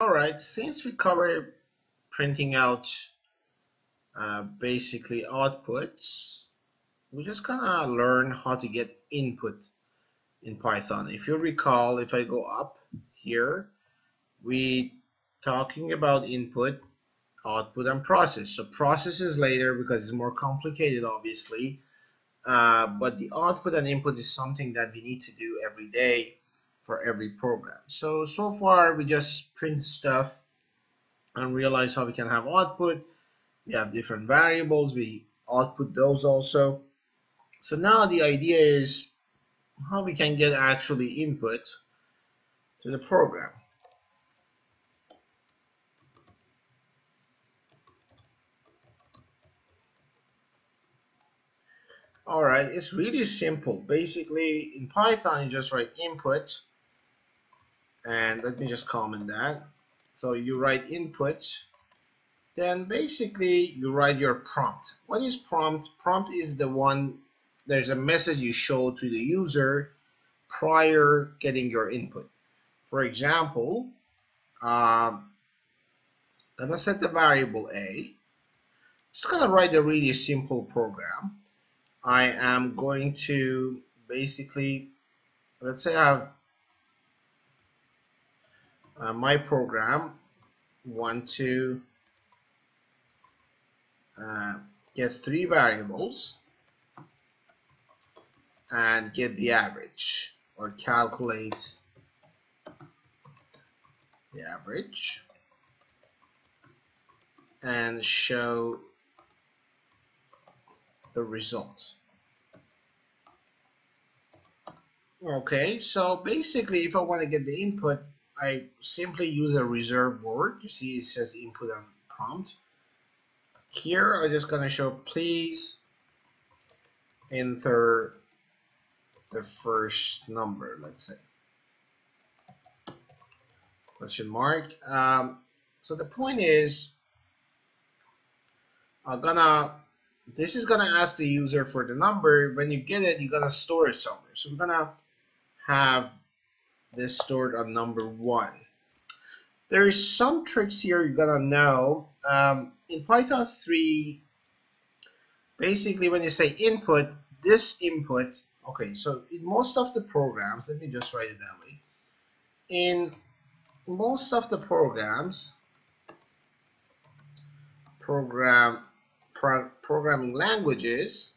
All right, since we covered printing out uh, basically outputs, we're just gonna learn how to get input in Python. If you recall, if I go up here, we talking about input, output, and process. So process is later because it's more complicated, obviously. Uh, but the output and input is something that we need to do every day for every program. So, so far we just print stuff and realize how we can have output. We have different variables, we output those also. So now the idea is how we can get actually input to the program. All right, it's really simple. Basically, in Python, you just write input, and let me just comment that. So you write input, then basically you write your prompt. What is prompt? Prompt is the one, there's a message you show to the user prior getting your input. For example, um, I'm gonna set the variable a. Just gonna write a really simple program. I am going to basically, let's say I have uh, my program want to uh, get three variables and get the average or calculate the average and show the result. Okay, so basically if I want to get the input, I simply use a reserved word. You see it says input and prompt. Here I'm just going to show please enter the first number, let's say. Question mark. Um, so the point is, I'm gonna this is gonna ask the user for the number. When you get it, you're gonna store it somewhere. So we're gonna have this stored on number one. There is some tricks here you're gonna know. Um, in Python 3, basically when you say input, this input, okay, so in most of the programs, let me just write it that way. In most of the programs, program pro programming languages,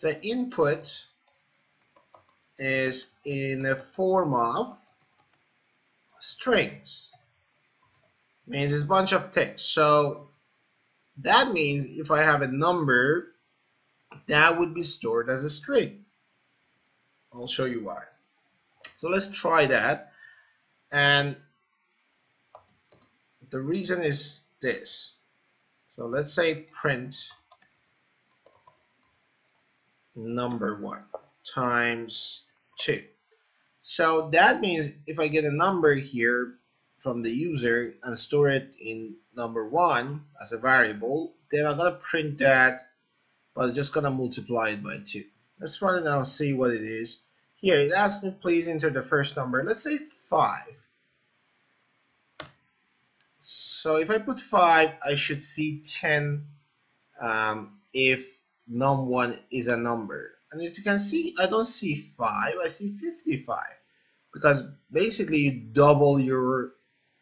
the input is in the form of strings. Means it's a bunch of text. So that means if I have a number, that would be stored as a string. I'll show you why. So let's try that. And the reason is this. So let's say print number one times two. So that means if I get a number here from the user and store it in number one as a variable, then I'm gonna print that, but I'm just gonna multiply it by two. Let's run it now and see what it is. Here it asks me please enter the first number. Let's say five. So if I put 5, I should see 10 um, if num1 is a number. And as you can see, I don't see 5, I see 55. Because basically you double your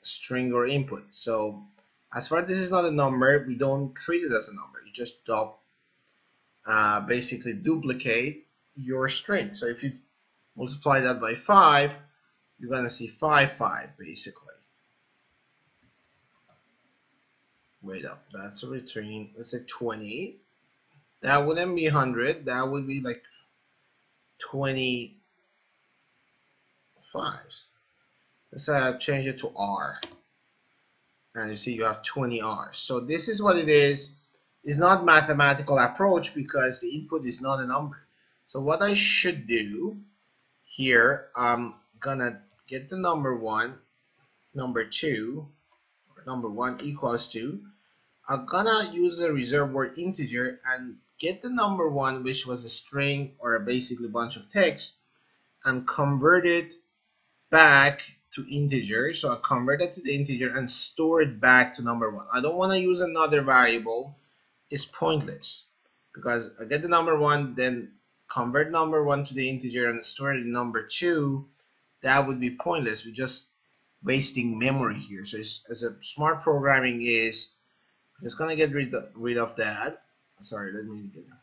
string or input. So as far as this is not a number, we don't treat it as a number. You just double, uh, basically duplicate your string. So if you multiply that by 5, you're going to see 5, 5 basically. wait up that's a return let's say 20 that wouldn't be 100 that would be like 25 let's uh, change it to R. And you see you have 20 R's so this is what it is. It's not mathematical approach because the input is not a number. So what I should do here I'm gonna get the number one number two number one equals to I'm gonna use the reserved word integer and get the number one which was a string or basically a bunch of text and convert it back to integer. So I convert it to the integer and store it back to number one. I don't want to use another variable. It's pointless because I get the number one, then convert number one to the integer and store it in number two. That would be pointless. We're just wasting memory here. So as a smart programming is, just gonna get rid of, rid of that. Sorry, let me get that.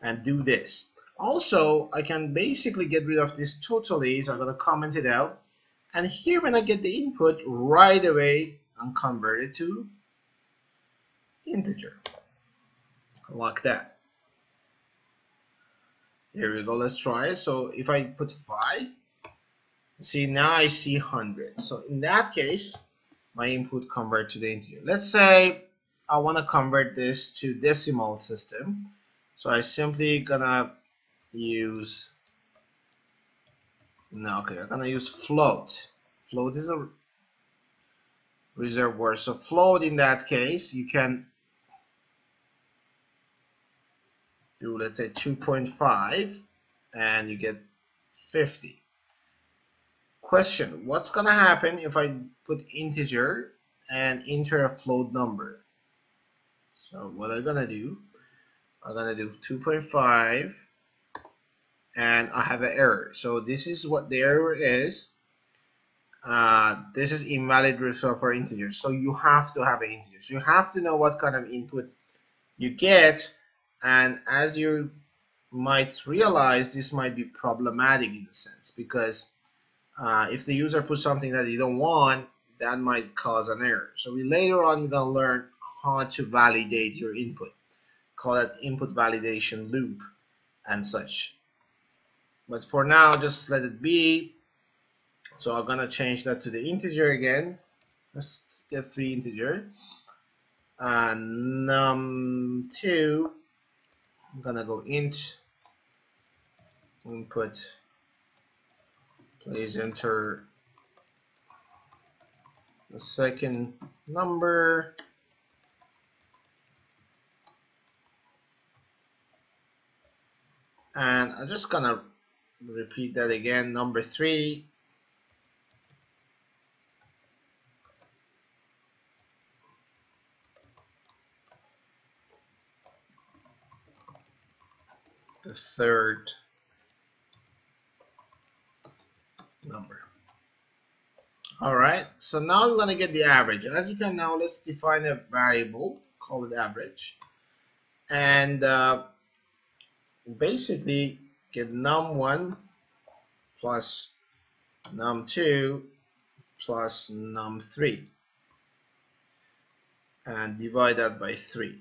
and do this. Also, I can basically get rid of this totally, so I'm going to comment it out. And here when I get the input, right away, I'm converted to integer, like that. Here we go, let's try it. So if I put 5, see now I see 100. So in that case, my input convert to the integer. Let's say I want to convert this to decimal system. So I simply gonna use no okay I'm gonna use float. Float is a reserved word. So float in that case you can do let's say 2.5 and you get 50 question what's gonna happen if I put integer and enter a float number so what I'm gonna do I'm gonna do 2.5 and I have an error. So this is what the error is. Uh, this is invalid result for integers. So you have to have an integer. So you have to know what kind of input you get. And as you might realize, this might be problematic in a sense because uh, if the user puts something that you don't want, that might cause an error. So we later on we're gonna learn how to validate your input. Call it input validation loop and such. But for now just let it be. So I'm gonna change that to the integer again. Let's get three integer. And num2 I'm gonna go int input. Please enter the second number and I'm just gonna repeat that again. Number three. The third number. All right so now we're going to get the average. As you can now let's define a variable call it average. And uh, basically get num1 plus num2 plus num3 and divide that by 3.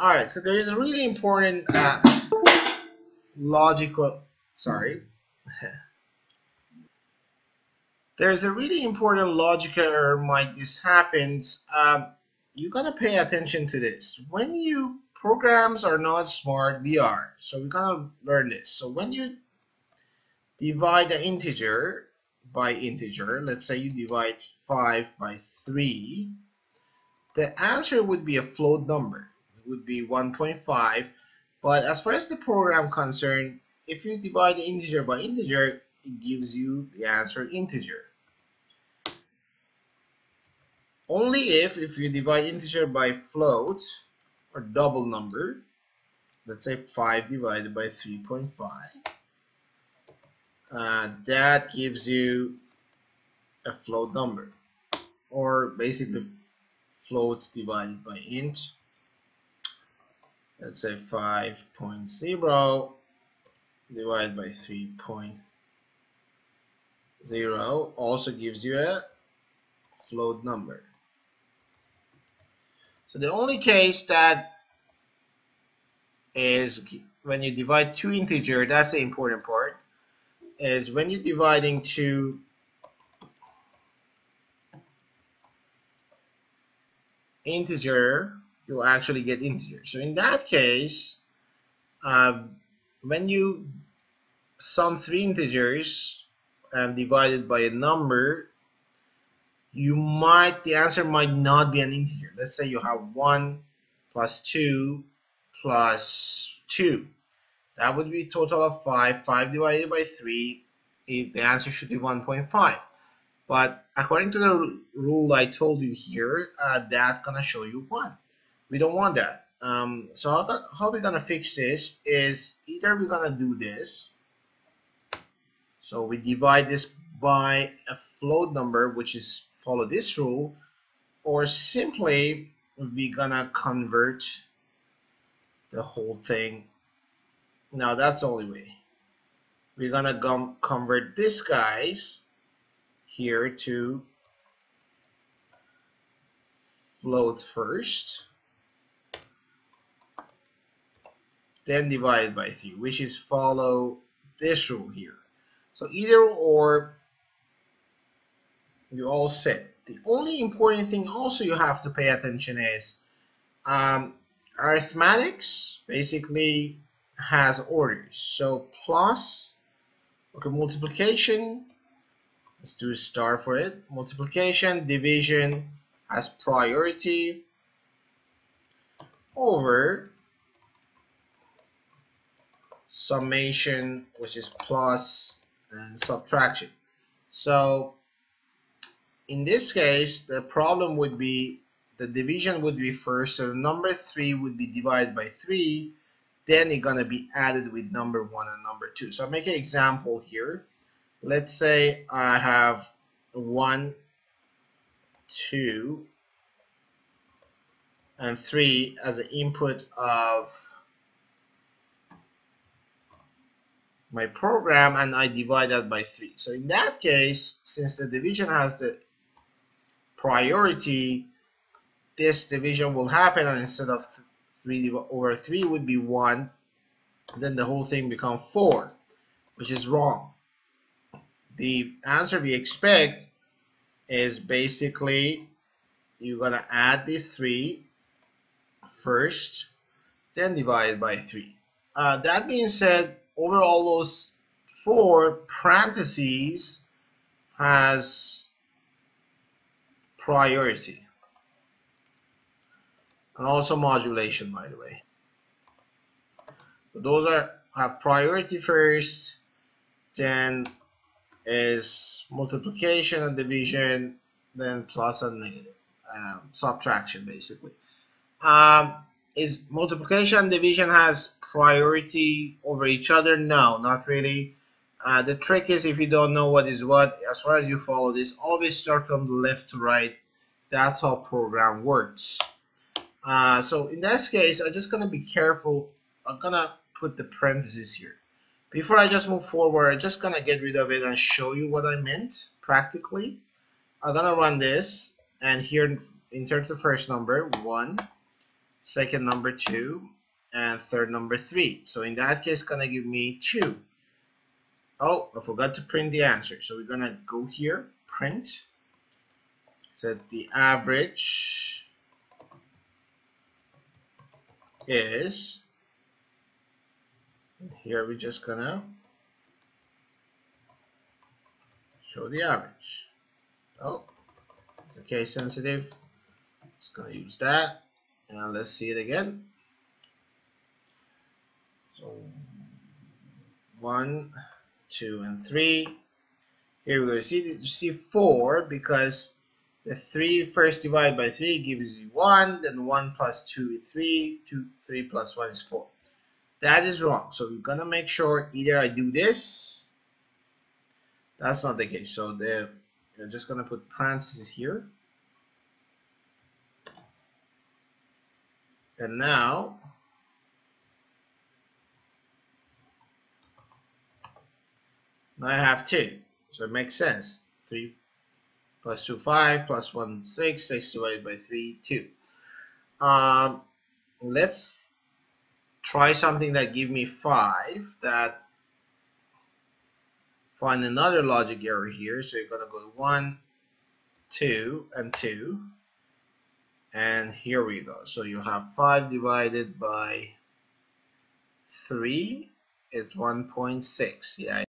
Alright, so there is a really important uh, logical, sorry, there's a really important logical error might this happens. Um, you gotta pay attention to this. When you programs are not smart, we are. So we're gonna learn this. So when you divide an integer by integer, let's say you divide 5 by 3, the answer would be a float number. It would be 1.5. But as far as the program concerned, if you divide the integer by integer, it gives you the answer integer. Only if, if you divide integer by float, or double number, let's say 5 divided by 3.5, uh, that gives you a float number, or basically float divided by int, let's say 5.0 divided by 3.0 also gives you a float number. So the only case that is when you divide two integer, that's the important part, is when you're dividing two integer, you'll actually get integer. So in that case, uh, when you sum three integers and divide it by a number, you might, the answer might not be an integer. Let's say you have 1 plus 2 plus 2. That would be total of 5. 5 divided by 3 the answer should be 1.5. But according to the rule I told you here, uh, that's gonna show you 1. We don't want that. Um, so how, how we're gonna fix this is either we're gonna do this. So we divide this by a float number, which is follow this rule, or simply we're gonna convert the whole thing. Now that's the only way. We're gonna convert this guys here to float first then divide by 3 which is follow this rule here so either or you all set. The only important thing also you have to pay attention is um, arithmetics basically has orders. So plus okay multiplication let's do a star for it. Multiplication division has priority over summation which is plus and subtraction. So in this case the problem would be the division would be first so the number 3 would be divided by 3 then it's gonna be added with number 1 and number 2 so I'll make an example here let's say I have 1 2 and 3 as an input of my program and I divide that by 3. So in that case, since the division has the priority, this division will happen and instead of 3 over 3 would be 1, then the whole thing become 4, which is wrong. The answer we expect is basically you're going to add these 3 first, then divide by 3. Uh, that being said, over all those four parentheses has priority and also modulation by the way so those are have priority first then is multiplication and division then plus and negative um, subtraction basically um, is multiplication and division has priority over each other? No, not really. Uh, the trick is if you don't know what is what, as far as you follow this, always start from the left to right. That's how program works. Uh, so in this case, I'm just gonna be careful. I'm gonna put the parentheses here. Before I just move forward, I'm just gonna get rid of it and show you what I meant practically. I'm gonna run this, and here in terms of first number, one, second number 2, and third number 3. So in that case, gonna give me 2. Oh, I forgot to print the answer. So we're gonna go here, print, set the average is, and here we're just gonna show the average. Oh, it's a case sensitive. Just gonna use that. Now let's see it again. So one, two, and three. Here we go. See, see four because the three first divided by three gives you one. Then one plus two is three. Two, three plus one is four. That is wrong. So we're gonna make sure either I do this. That's not the case. So the I'm just gonna put parentheses here. And now, now I have 2. So it makes sense. 3 plus 2, 5, plus 1, 6, 6 divided by 3, 2. Um, let's try something that give me 5 that find another logic error here. So you're going to go 1, 2, and 2 and here we go so you have 5 divided by 3 it's 1.6 yeah